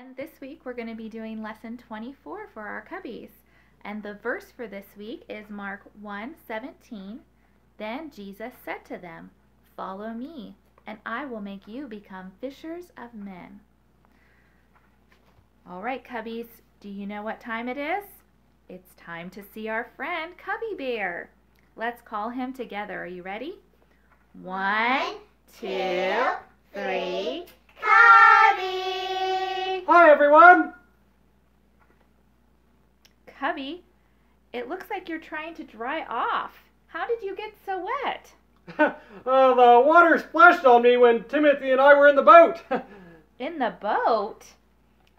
And this week we're going to be doing lesson 24 for our cubbies. And the verse for this week is Mark 1:17. Then Jesus said to them, "Follow me, and I will make you become fishers of men." All right, cubbies, do you know what time it is? It's time to see our friend Cubby Bear. Let's call him together. Are you ready? One, two, three. Cubby! Hi, everyone. Cubby, it looks like you're trying to dry off. How did you get so wet? uh, the water splashed on me when Timothy and I were in the boat. In the boat?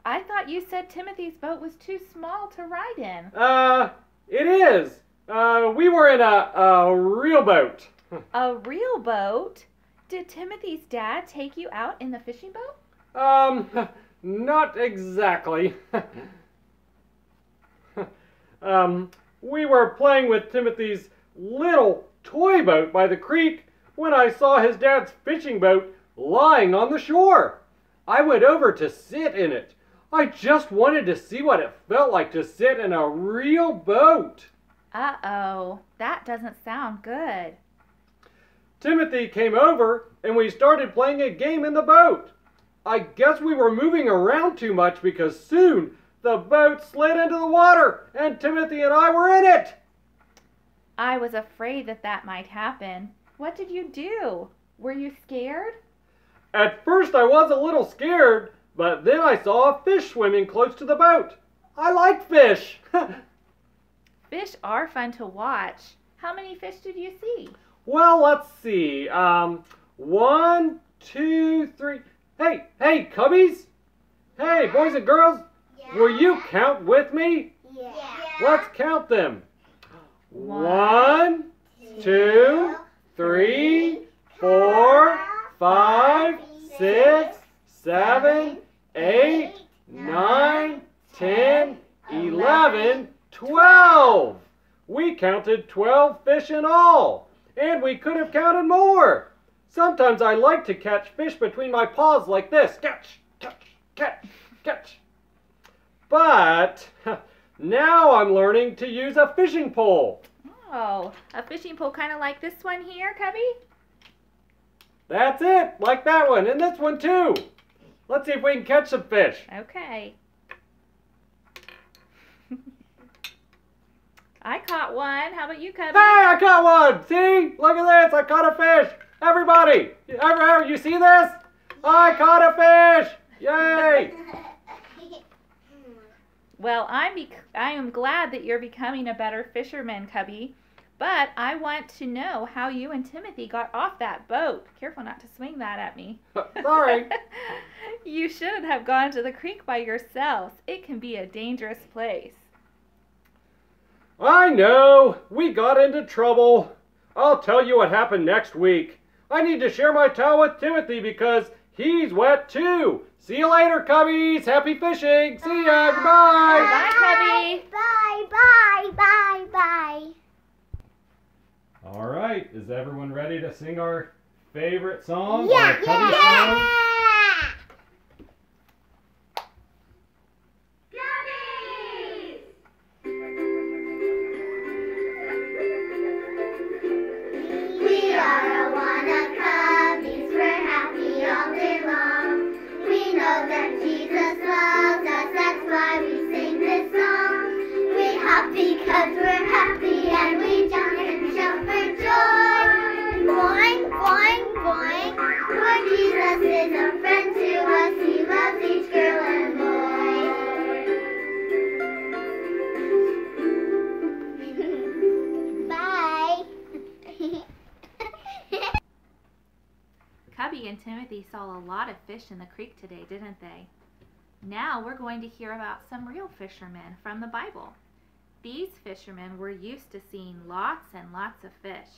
I thought you said Timothy's boat was too small to ride in. uh, it is. Uh, we were in a, a real boat. A real boat? Did Timothy's dad take you out in the fishing boat? Um, not exactly. um, we were playing with Timothy's little toy boat by the creek when I saw his dad's fishing boat lying on the shore. I went over to sit in it. I just wanted to see what it felt like to sit in a real boat. Uh oh, that doesn't sound good. Timothy came over and we started playing a game in the boat. I guess we were moving around too much because soon the boat slid into the water and Timothy and I were in it. I was afraid that that might happen. What did you do? Were you scared? At first I was a little scared, but then I saw a fish swimming close to the boat. I like fish. Fish are fun to watch. How many fish did you see? well, let's see. Um, one, two, three. Hey, hey, cubbies. Hey, boys and girls, will you count with me? Yeah. Let's count them. One, two, three, four, five, six, seven, eight, nine, ten, eleven, twelve. We counted twelve fish in all, and we could have counted more. Sometimes I like to catch fish between my paws like this. Catch, catch, catch, catch. But now I'm learning to use a fishing pole. Oh, a fishing pole kind of like this one here, Cubby? That's it, like that one, and this one too. Let's see if we can catch some fish. Okay. I caught one. How about you, Cubby? Hey, I caught one! See? Look at this, I caught a fish! Everybody! Ever, ever, you see this? I caught a fish! Yay! Well, I'm I am glad that you're becoming a better fisherman, Cubby. But I want to know how you and Timothy got off that boat. Careful not to swing that at me. Sorry. you shouldn't have gone to the creek by yourselves. It can be a dangerous place. I know, we got into trouble. I'll tell you what happened next week. I need to share my towel with Timothy because he's wet too. See you later, cubbies. Happy fishing. See ya. Goodbye. Bye, Cubby. Bye, bye, bye, bye. All right, is everyone ready to sing our favorite song? Yeah, our Cubby yeah. song? We a lot of fish in the creek today, didn't they? Now we're going to hear about some real fishermen from the Bible. These fishermen were used to seeing lots and lots of fish,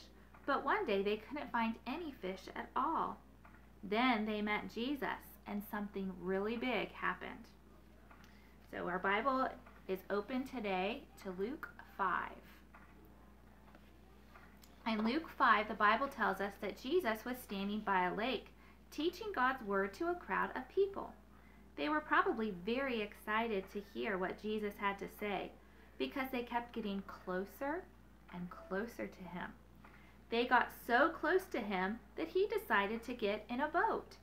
but one day they couldn't find any fish at all. Then they met Jesus, and something really big happened. So our Bible is open today to Luke 5. In Luke 5, the Bible tells us that Jesus was standing by a lake, teaching God's word to a crowd of people. They were probably very excited to hear what Jesus had to say because they kept getting closer and closer to him. They got so close to him that he decided to get in a boat,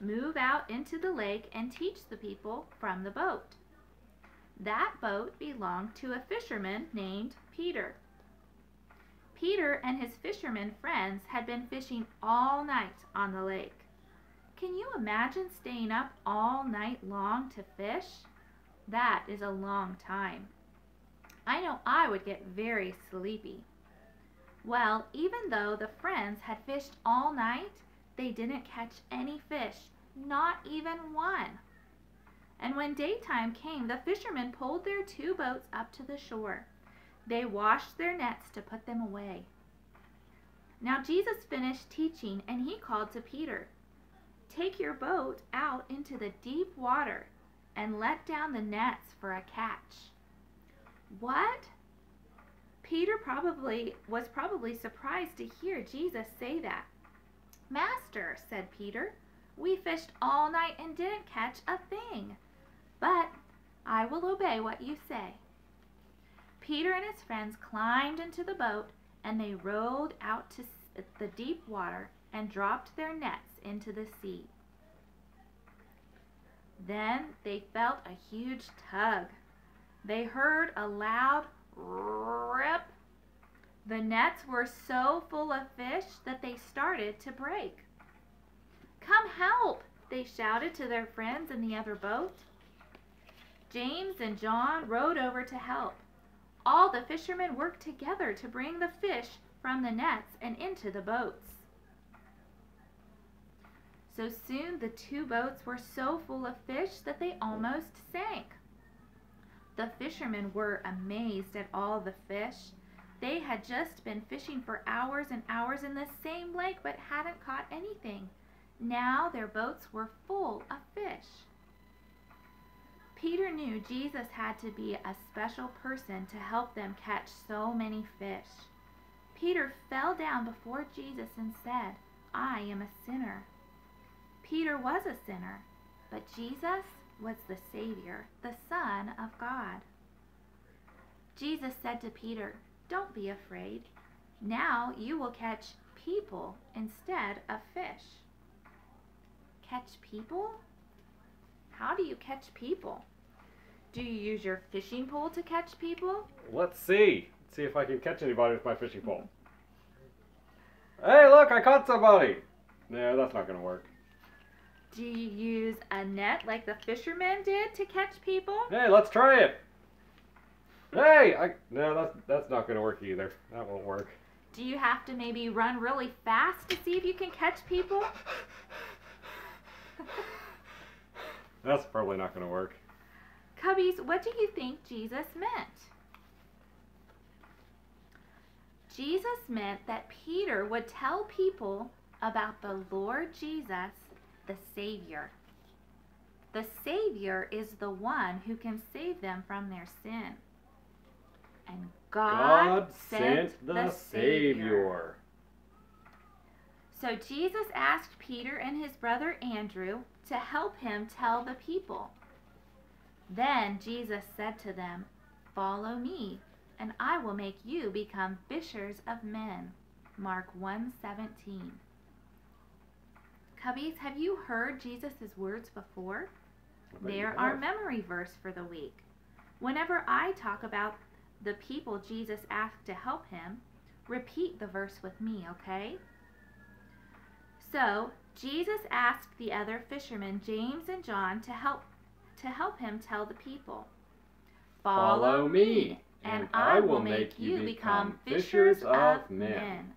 move out into the lake, and teach the people from the boat. That boat belonged to a fisherman named Peter. Peter and his fishermen friends had been fishing all night on the lake. Can you imagine staying up all night long to fish? That is a long time. I know I would get very sleepy. Well, even though the friends had fished all night, they didn't catch any fish, not even one. And when daytime came, the fishermen pulled their two boats up to the shore. They washed their nets to put them away. Now Jesus finished teaching, and he called to Peter, Take your boat out into the deep water and let down the nets for a catch. What? Peter probably was probably surprised to hear Jesus say that. Master, said Peter, we fished all night and didn't catch a thing. But I will obey what you say. Peter and his friends climbed into the boat and they rowed out to the deep water and dropped their nets into the sea. Then they felt a huge tug. They heard a loud rip. The nets were so full of fish that they started to break. Come help, they shouted to their friends in the other boat. James and John rowed over to help. All the fishermen worked together to bring the fish from the nets and into the boats. So soon the two boats were so full of fish that they almost sank. The fishermen were amazed at all the fish. They had just been fishing for hours and hours in the same lake but hadn't caught anything. Now their boats were full of fish. Peter knew Jesus had to be a special person to help them catch so many fish. Peter fell down before Jesus and said, I am a sinner. Peter was a sinner, but Jesus was the Savior, the Son of God. Jesus said to Peter, Don't be afraid. Now you will catch people instead of fish. Catch people? How do you catch people? Do you use your fishing pole to catch people? Let's see. Let's see if I can catch anybody with my fishing pole. Hey, look, I caught somebody. No, that's not going to work. Do you use a net like the fishermen did to catch people? Hey, let's try it. Hey, I no, that's that's not gonna work either. That won't work. Do you have to maybe run really fast to see if you can catch people? that's probably not gonna work. Cubbies, what do you think Jesus meant? Jesus meant that Peter would tell people about the Lord Jesus the Savior. The Savior is the one who can save them from their sin. And God, God sent, sent the, the Savior. Savior. So Jesus asked Peter and his brother Andrew to help him tell the people. Then Jesus said to them, Follow me, and I will make you become fishers of men. Mark 1:17. Cubbies, have you heard Jesus' words before? I bet you They're our memory verse for the week. Whenever I talk about the people Jesus asked to help him, repeat the verse with me, okay? So, Jesus asked the other fishermen, James and John, to help to help him tell the people. Follow me, and I will make you become fishers of men.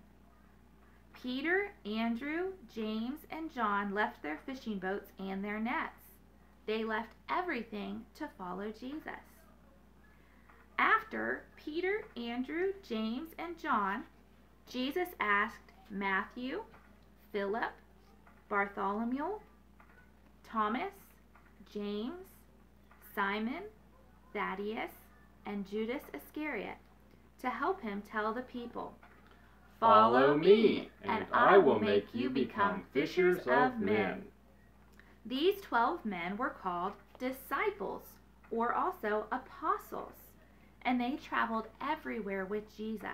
Peter, Andrew, James, and John left their fishing boats and their nets. They left everything to follow Jesus. After Peter, Andrew, James, and John, Jesus asked Matthew, Philip, Bartholomew, Thomas, James, Simon, Thaddeus, and Judas Iscariot to help him tell the people. Follow me, and I will make you become fishers of men. These 12 men were called disciples or also apostles, and they traveled everywhere with Jesus.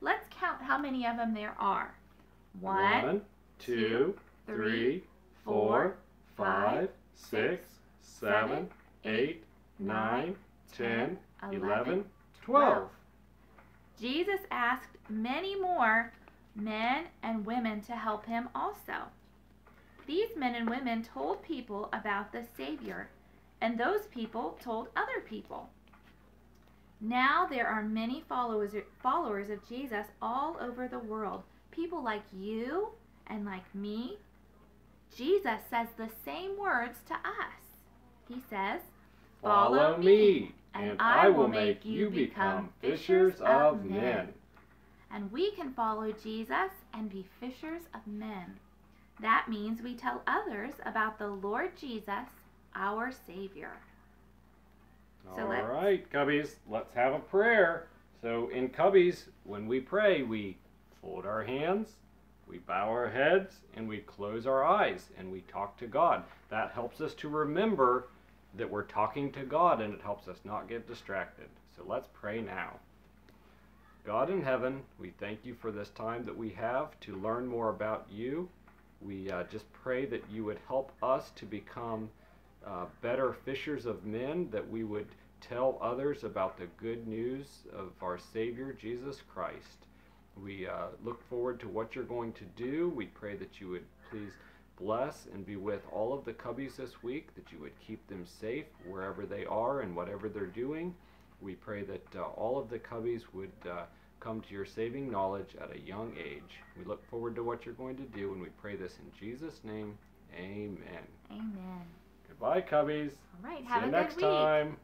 Let's count how many of them there are. One, two, three, four, five, six, seven, eight, nine, ten, eleven, twelve. Jesus asked many more men and women to help him also. These men and women told people about the Savior, and those people told other people. Now there are many followers, followers of Jesus all over the world, people like you and like me. Jesus says the same words to us. He says, Follow me, and I will make you become fishers of men. And we can follow Jesus and be fishers of men. That means we tell others about the Lord Jesus, our Savior. So All right, Cubbies, let's have a prayer. So in Cubbies, when we pray, we fold our hands, we bow our heads, and we close our eyes, and we talk to God. That helps us to remember that we're talking to God, and it helps us not get distracted. So let's pray now. God in heaven, we thank you for this time that we have to learn more about you. We uh, just pray that you would help us to become uh, better fishers of men, that we would tell others about the good news of our Savior, Jesus Christ. We uh, look forward to what you're going to do. We pray that you would please bless and be with all of the cubbies this week, that you would keep them safe wherever they are and whatever they're doing. We pray that uh, all of the cubbies would uh, come to your saving knowledge at a young age. We look forward to what you're going to do, and we pray this in Jesus' name. Amen. Amen. Goodbye, cubbies. All right, See have you a next good week. time.